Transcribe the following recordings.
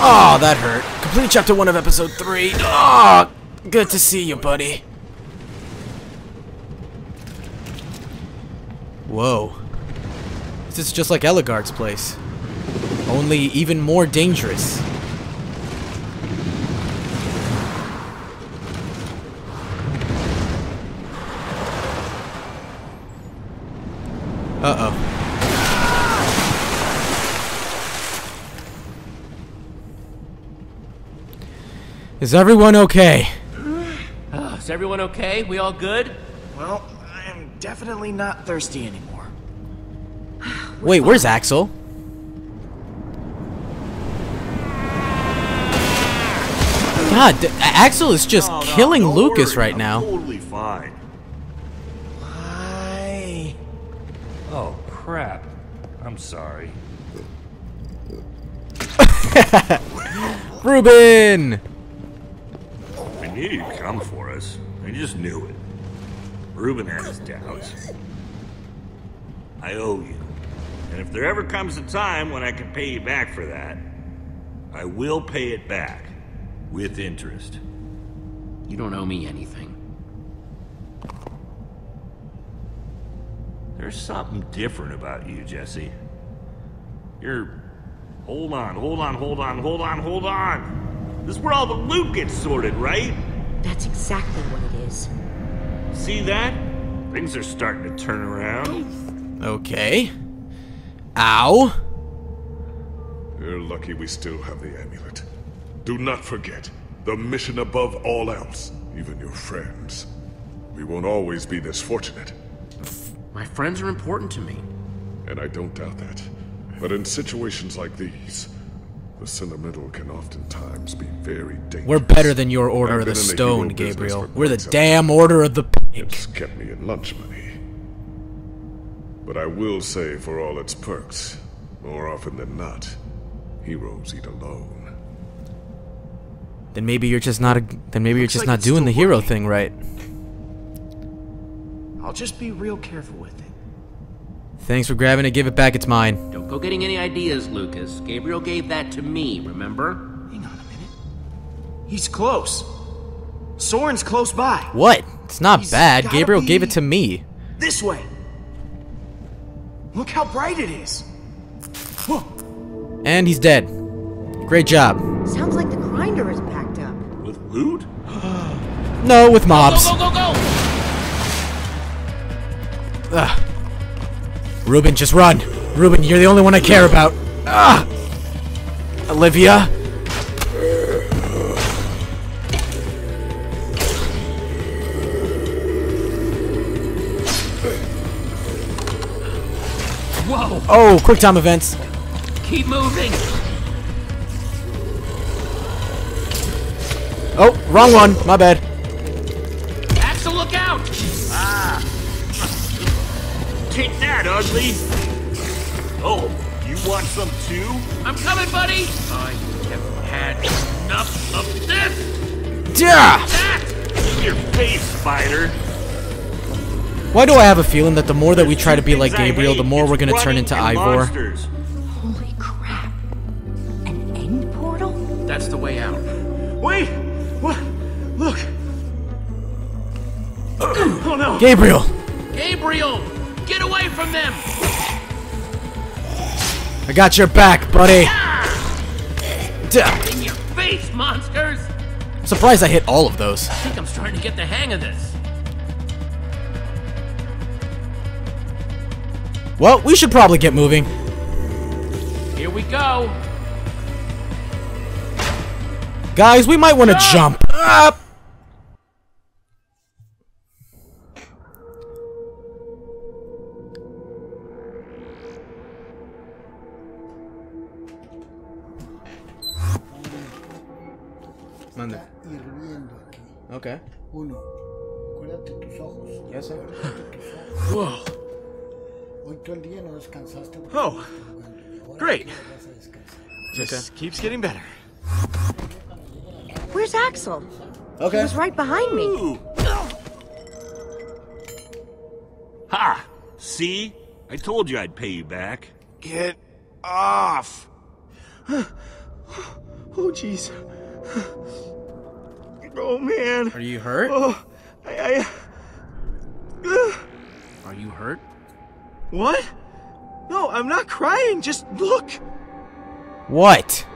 Oh, that hurt. Complete chapter 1 of episode 3. Oh, good to see you, buddy. Whoa. This is just like Ellegaard's place. Only even more dangerous. Is everyone okay? Uh, is everyone okay? We all good? Well, I am definitely not thirsty anymore. Wait, where's Axel? God, D- Axel is just No, no, killing don't Lukas worry, right I'm now. Totally fine. Why? Oh crap. I'm sorry. Reuben! Knew you'd come for us. I just knew it. Reuben had his doubts. I owe you. And if there ever comes a time when I can pay you back for that, I will pay it back. With interest. You don't owe me anything. There's something different about you, Jesse. You're. Hold on, hold on, hold on, hold on, hold on! This is where all the loot gets sorted, right? That's exactly what it is. See that? Things are starting to turn around. Okay. Ow. You're lucky we still have the amulet. Do not forget, the mission above all else, even your friends. We won't always be this fortunate, My friends are important to me. and I don't doubt that. But in situations like these, the sentimental can oftentimes be very dangerous. We're better than your Order of the been the Stone, hero business Gabriel. We're the quite some damn Order of the Pink. It's kept me in lunch money. But I will say, for all its perks, more often than not, heroes eat alone. Then maybe you're just not a, then maybe you're just like not doing the hero working. thing right. I'll just be real careful with it. Thanks for grabbing it. Give it back. It's mine. Don't go getting any ideas, Lukas. Gabriel gave that to me, remember? Hang on a minute. He's close. Soren's close by. What? It's not He's bad. Gabriel gave it to me. This way. Look how bright it is. Whoa. And he's dead. Great job. Sounds like the grinder is packed up. With loot? No, with mobs. Go, go, go, go! Ugh. Reuben, just run. Reuben, you're the only one I care about. Ah! Olivia? Whoa! Oh, quick time events. Keep moving! Oh, wrong one. My bad. Ugly! Oh, you want some too? I'm coming, buddy! I have had enough of this! Yeah! In your face, spider! Why do I have a feeling that the more that we try to be like Gabriel, the more we're gonna turn into Ivor? Holy crap. An end portal? That's the way out. Wait! What? Look! oh no! Gabriel! Gabriel! Get away from them! I got your back, buddy. In your face, monsters! I'm surprised I hit all of those. I think I'm starting to get the hang of this. Well, we should probably get moving. Here we go. Guys, we might want to jump. Up. Ojos. Yes, sir. Cuídate tus ojos. Whoa. Hoy todo el día no descansaste. Oh, estás jugando. Y ahora great. aquí vas. Just keeps getting better. Where's Axel? Okay. He was right behind me. Ooh. Ha! See? I told you I'd pay you back. Get off! Oh, jeez. Oh, man. Are you hurt? Oh, I, I... Are you hurt? What? No, I'm not crying. Just look. What?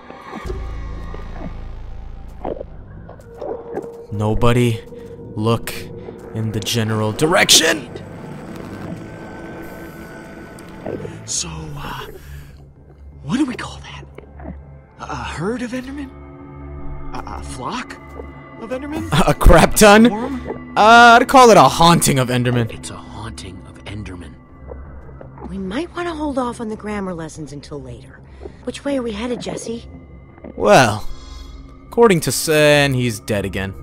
Nobody look in the general direction. So, uh, what do we call that? A, a herd of Endermen? A, a flock of Endermen? A crap ton? Swarm? Uh, I'd call it a haunting of Enderman. It's a haunting of Enderman. We might want to hold off on the grammar lessons until later. Which way are we headed, Jesse? Well, according to Sen, he's dead again.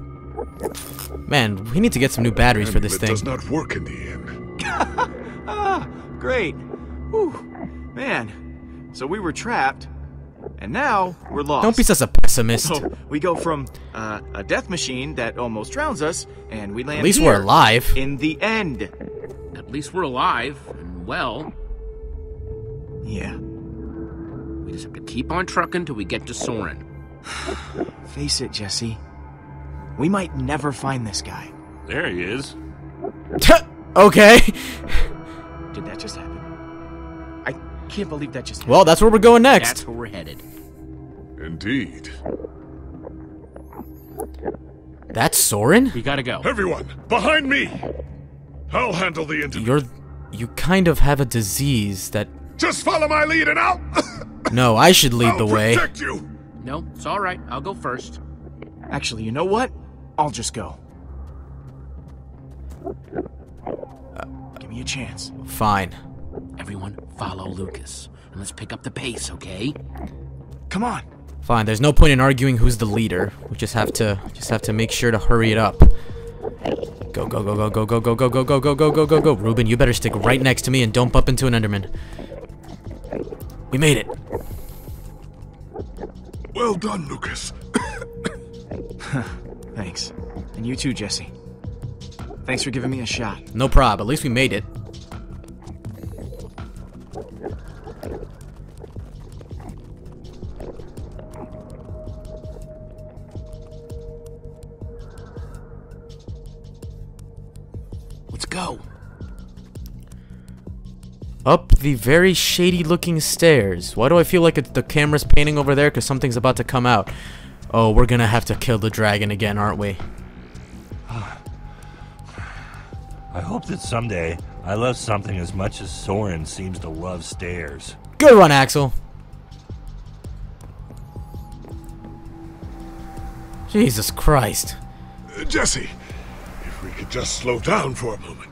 Man, we need to get some new batteries for this Amulet thing. does not work in the end. Ah, great. Whew. Man, so we were trapped, and now we're lost. Don't be such a pessimist. So we go from uh, a death machine that almost drowns us, and we land At least here we're alive. in the end. At least we're alive and well. Yeah. We just have to keep on trucking till we get to Soren. Face it, Jesse. We might never find this guy. There he is. okay. Did that just happen? I can't believe that just happened. Well, that's where we're going next. That's where we're headed. Indeed. That's Soren? We gotta go. Everyone, behind me! I'll handle the interview. You're... You kind of have a disease that... Just follow my lead and I'll... No, I should lead I'll the way. protect you! No, it's all right. I'll go first. Actually, you know what? I'll just go. Give me a chance. Fine. Everyone, follow Lukas, and let's pick up the pace, okay? Come on. Fine, there's no point in arguing who's the leader. We just have to just have to make sure to hurry it up. Go go go go go go go go go go go go go go go. Reuben, you better stick right next to me and don't bump into an Enderman. We made it. Well done, Lukas. Thanks. And you too, Jesse. Thanks for giving me a shot. No prob. At least we made it. Up the very shady looking stairs. Why do I feel like it, the camera's painting over there? Because something's about to come out. Oh, we're gonna have to kill the dragon again, aren't we? I hope that someday I love something as much as Soren seems to love stairs. Good one, Axel. Jesus Christ. Uh, Jesse, if we could just slow down for a moment.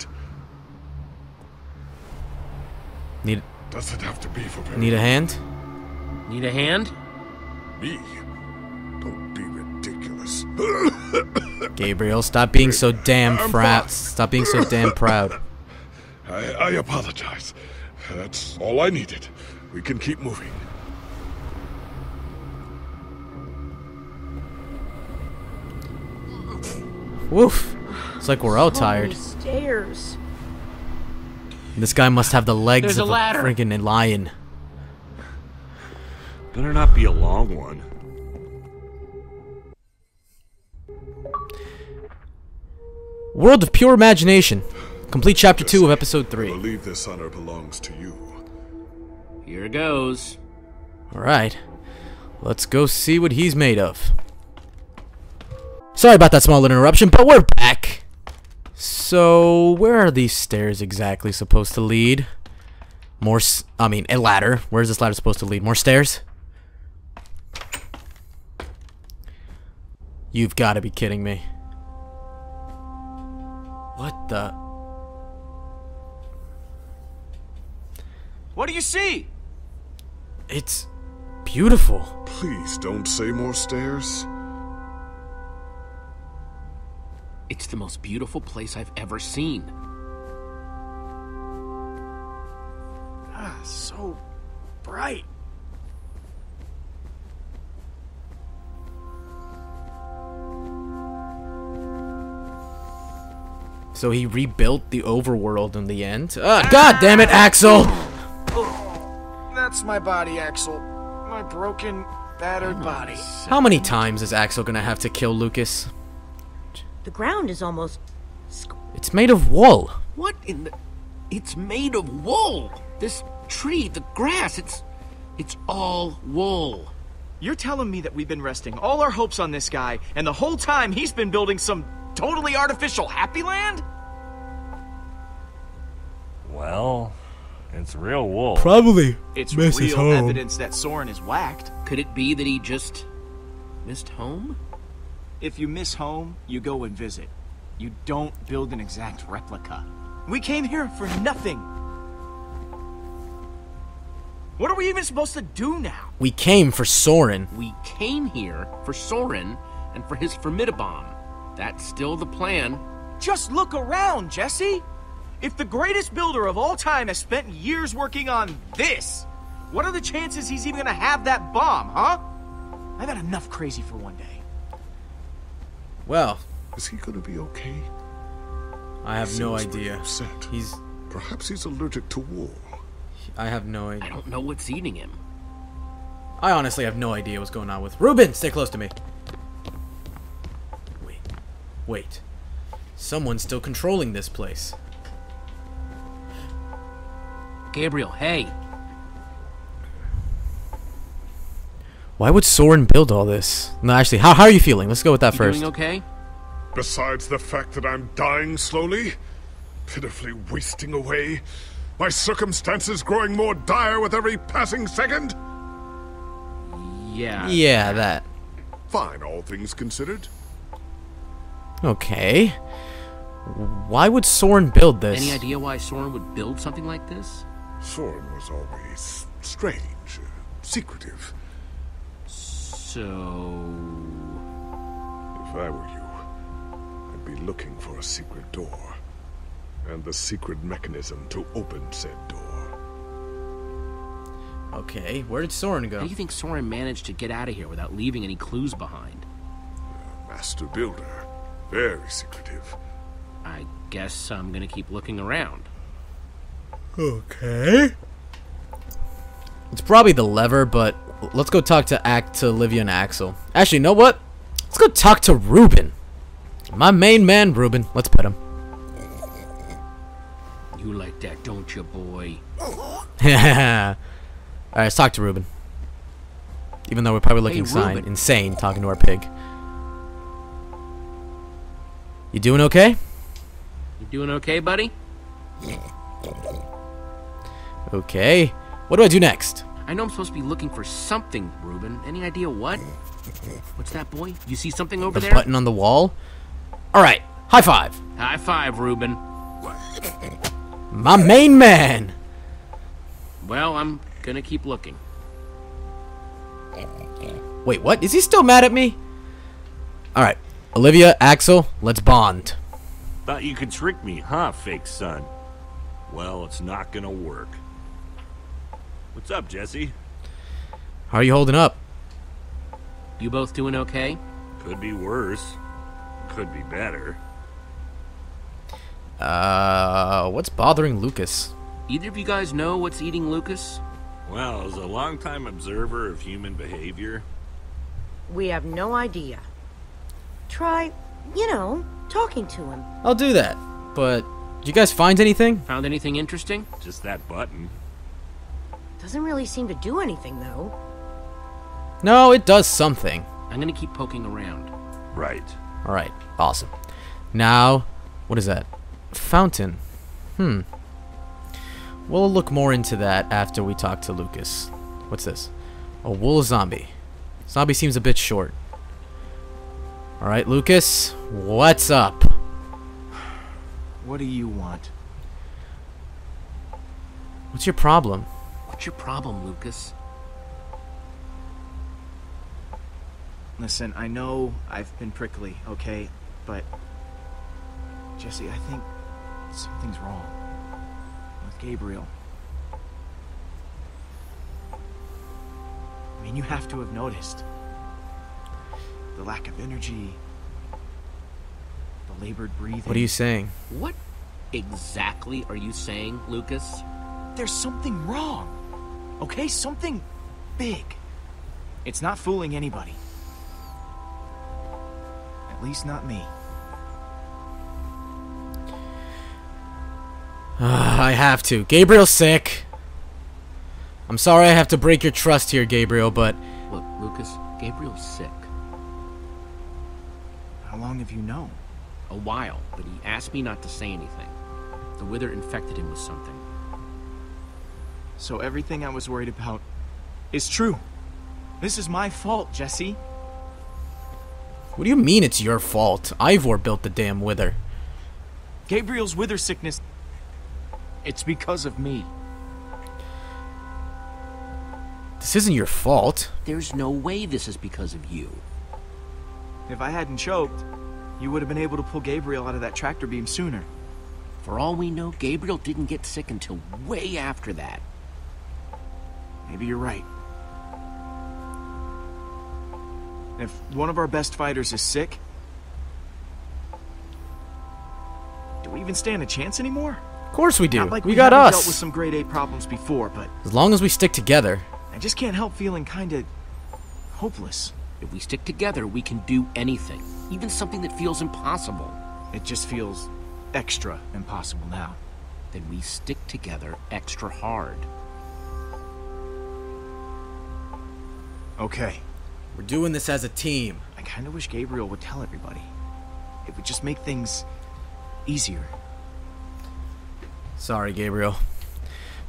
Need Doesn't have to be for very need a hand? Need a hand? me. Don't be ridiculous. Gabriel, stop being so damn I'm proud. Stop being so damn proud. I, I apologize. That's all I needed. We can keep moving. Woof. It's like we're all tired. many stairs. This guy must have the legs There's of a ladder. friggin' lion. Better not be a long one. World of Pure Imagination. Complete chapter 2 of episode I 3. believe this honor belongs to you. Here goes. Alright. Let's go see what he's made of. Sorry about that small interruption, but we're back. So, where are these stairs exactly supposed to lead? More s- I mean, a ladder. Where's this ladder supposed to lead? More stairs? You've got to be kidding me. What the? What do you see? It's beautiful. Please don't say more stairs. It's the most beautiful place I've ever seen. Ah, so bright. So he rebuilt the overworld in the end. Ah, God damn it, Axel! That's my body, Axel. My broken battered body. How many times is Axel gonna have to kill Lukas? The ground is almost. It's made of wool. What in the... It's made of wool! This tree, the grass, it's... It's all wool. You're telling me that we've been resting all our hopes on this guy, and the whole time he's been building some totally artificial happy land? Well, it's real wool. Probably. It's Mrs. real Home. evidence that Soren is whacked. Could it be that he just... missed home? If you miss home, you go and visit. You don't build an exact replica. We came here for nothing. What are we even supposed to do now? We came for Soren. We came here for Soren and for his Formidabomb. That's still the plan. Just look around, Jesse. If the greatest builder of all time has spent years working on this, what are the chances he's even gonna have that bomb, huh? I've had enough crazy for one day. Well, Is he gonna be okay? I have no idea. Upset. He's. Perhaps he's allergic to wool. I have no idea. I don't know what's eating him. I honestly have no idea what's going on with Reuben. Stay close to me. Wait, wait. Someone's still controlling this place. Gabriel, hey. Why would Soren build all this? No, actually, how, how are you feeling? Let's go with that You first. doing okay? Besides the fact that I'm dying slowly, pitifully wasting away, my circumstances growing more dire with every passing second? Yeah. Yeah, that. Fine, all things considered. Okay. Why would Soren build this? Any idea why Soren would build something like this? Soren was always strange, uh, secretive. So... If I were you, I'd be looking for a secret door. And the secret mechanism to open said door. Okay, where did Soren How go? do you think Soren managed to get out of here without leaving any clues behind? Master builder. Very secretive. I guess I'm gonna keep looking around. Okay. It's probably the lever, but let's go talk to Act to Olivia and Axel. Actually, you know what? Let's go talk to Reuben. My main man, Reuben. Let's pet him. You like that, don't you, boy? Alright, let's talk to Reuben. Even though we're probably looking Hey, sign, insane talking to our pig. You doing okay? You doing okay, buddy? Okay. What do I do next? I know I'm supposed to be looking for something, Reuben. Any idea what? What's that, boy? You see something over The there? button on the wall? Alright, high five. High five, Reuben. My main man. Well, I'm gonna keep looking. Wait, what? Is he still mad at me? Alright, Olivia, Axel, let's bond. Thought you could trick me, huh, fake son? Well, it's not gonna work. What's up, Jesse? How are you holding up? You both doing okay? Could be worse. Could be better. Uh, what's bothering Lukas? Either of you guys know what's eating Lukas? Well, as a longtime observer of human behavior, We have no idea. Try, you know, talking to him. I'll do that. But, did you guys find anything? Found anything interesting? just that button. Doesn't really seem to do anything, though. No, it does something. I'm gonna keep poking around. Right. Alright, awesome. Now, what is that? Fountain. Hmm. We'll look more into that after we talk to Lukas. What's this? A wool zombie. Zombie seems a bit short. Alright, Lukas, what's up? What do you want? What's your problem? What's your problem, Lukas? Listen, I know I've been prickly, okay? But. Jesse, I think something's wrong. With Gabriel. I mean, you have to have noticed. The lack of energy. The labored breathing. What are you saying? What exactly are you saying, Lukas? There's something wrong. Okay? Something big. It's not fooling anybody. At least not me. Ah, I have to. Gabriel's sick. I'm sorry I have to break your trust here, Gabriel, but Look, Lukas, Gabriel's sick. How long have you known? A while, but he asked me not to say anything. The wither infected him with something. So everything I was worried about is true. This is my fault, Jesse. what do you mean it's your fault? Ivor built the damn wither. Gabriel's wither sickness. It's because of me. This isn't your fault. There's no way this is because of you. If I hadn't choked, you would have been able to pull Gabriel out of that tractor beam sooner. For all we know, Gabriel didn't get sick until way after that. Maybe you're right. If one of our best fighters is sick, do we even stand a chance anymore? Of course we do. Not like we, we, got haven't us. dealt with some grade A problems before, but As long as we stick together. I just can't help feeling kind of hopeless. If we stick together, we can do anything, even something that feels impossible. It just feels extra impossible now. Then we stick together extra hard. Okay. We're doing this as a team. I kind of wish Gabriel would tell everybody. It would just make things easier. Sorry, Gabriel.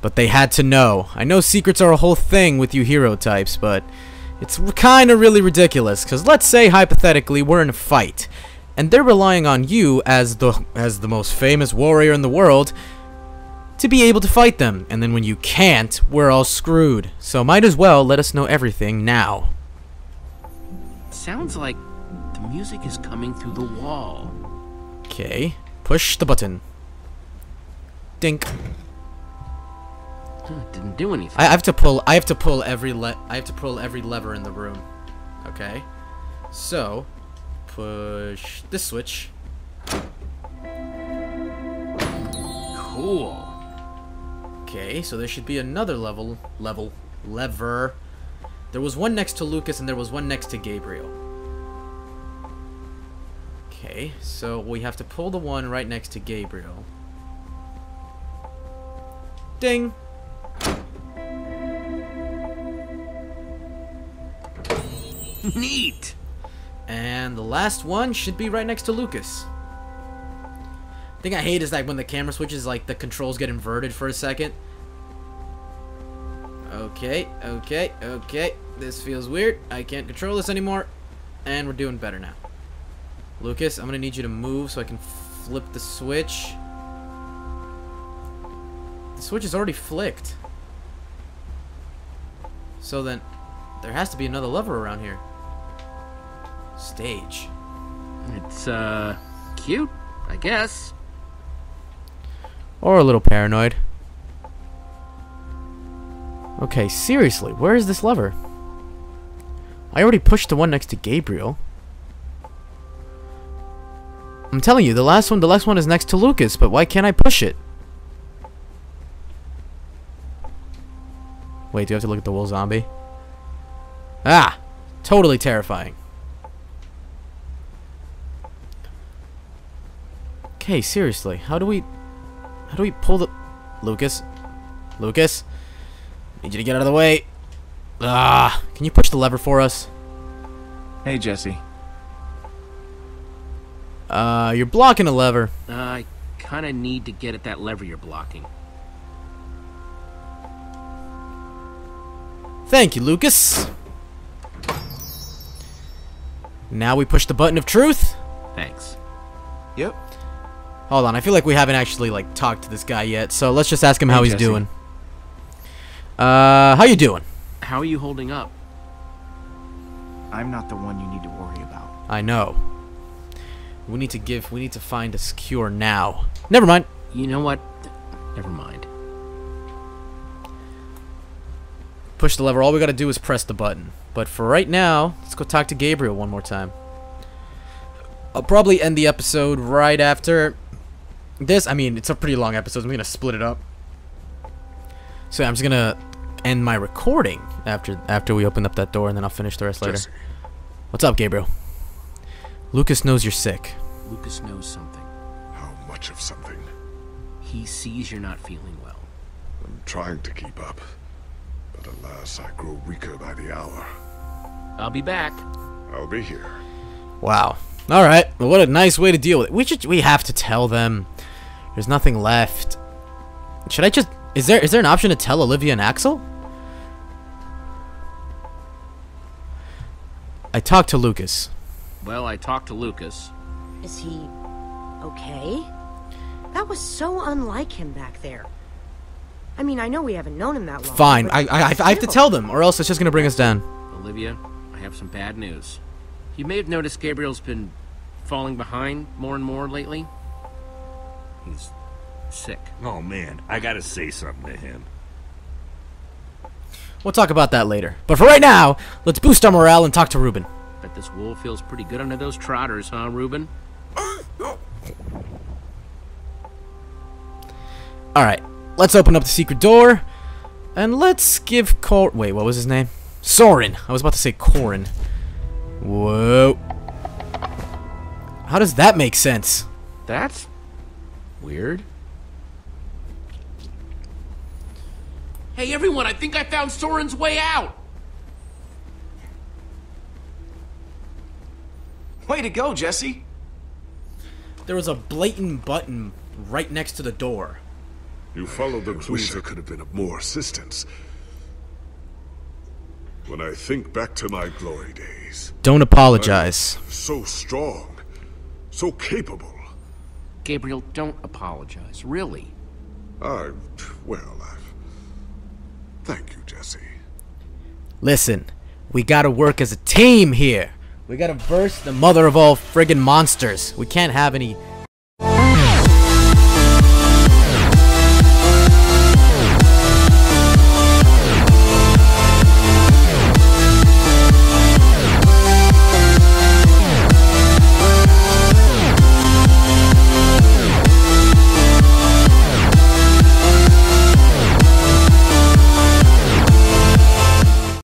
But they had to know. I know secrets are a whole thing with you hero types, but it's kind of really ridiculous. Because let's say, hypothetically, we're in a fight. And they're relying on you as the as the most famous warrior in the world to be able to fight them. And then when you can't, we're all screwed. So might as well let us know everything now. Sounds like the music is coming through the wall. Okay. Push the button. Dink. Huh, Didn't do anything. I have to pull. I have to pull every le. I have to pull every lever in the room. Okay. So, push this switch. Cool. Okay. So there should be another level. Level. Lever. There was one next to Lukas and there was one next to Gabriel. Okay. So we have to pull the one right next to Gabriel. Ding. Neat. And the last one should be right next to Lukas. Thing I hate is like when the camera switches, like the controls get inverted for a second. Okay, okay, okay. This feels weird. I can't control this anymore. And we're doing better now. Lukas, I'm gonna need you to move so I can flip the switch. The switch is already flicked. So then, there has to be another lever around here. Stage. It's, uh, cute, I guess. Or a little paranoid. Okay, seriously, where is this lever? I already pushed the one next to Gabriel. I'm telling you, the last one, the last one is next to Lukas, but why can't I push it? Wait, do you have to look at the wool zombie? Ah! Totally terrifying. Okay, seriously, how do we... How do we pull the... Lukas? Lukas? Need you to get out of the way. Ah! Can you push the lever for us? Hey, Jesse. Uh, you're blocking a lever. Uh, I kind of need to get at that lever you're blocking. Thank you, Lukas. Now we push the button of truth. Thanks. Yep. Hold on, I feel like we haven't actually like talked to this guy yet, so let's just ask him how he's Jesse. doing. Uh, how you doing? How are you holding up? I'm not the one you need to worry about. I know. We need to give. We need to find a cure now. Never mind. You know what? Never mind. Push the lever. All we gotta do is press the button. But for right now, let's go talk to Gabriel one more time. I'll probably end the episode right after this. I mean, it's a pretty long episode. I'm gonna split it up. So I'm just gonna end my recording after after we open up that door, and then I'll finish the rest later. Jesse. What's up, Gabriel? Lukas knows you're sick. Lukas knows something. How much of something? He sees you're not feeling well. I'm trying to keep up. But alas, I grow weaker by the hour. I'll be back. I'll be here. Wow. All right. Well, what a nice way to deal with it. We should. We have to tell them. There's nothing left. Should I just? Is there? Is there an option to tell Olivia and Axel? I talked to Lukas. Well, I talked to Lukas. Is he okay? That was so unlike him back there. I mean, I know we haven't known him that long. Fine. but I, I, I have to tell them, or else it's just gonna bring us down. Olivia, I have some bad news. You may have noticed Gabriel's been falling behind more and more lately. He's sick. Oh man, I gotta say something to him. We'll talk about that later. But for right now, let's boost our morale and talk to Reuben. Bet this wool feels pretty good under those trotters, huh, Reuben? All right. Let's open up the secret door, and let's give Cor. Wait, what was his name? Soren. I was about to say Corin. Whoa. How does that make sense? That's weird. Hey everyone, I think I found Soren's way out! Way to go, Jesse. There was a blatant button right next to the door. You followed the clues. Wish I could have been of more assistance. When I think back to my glory days, Don't apologize. so strong, so capable. Gabriel, don't apologize, really. I, well, I've... Thank you, Jesse. Listen, we gotta work as a team here. We gotta verse the mother of all friggin' monsters. We can't have any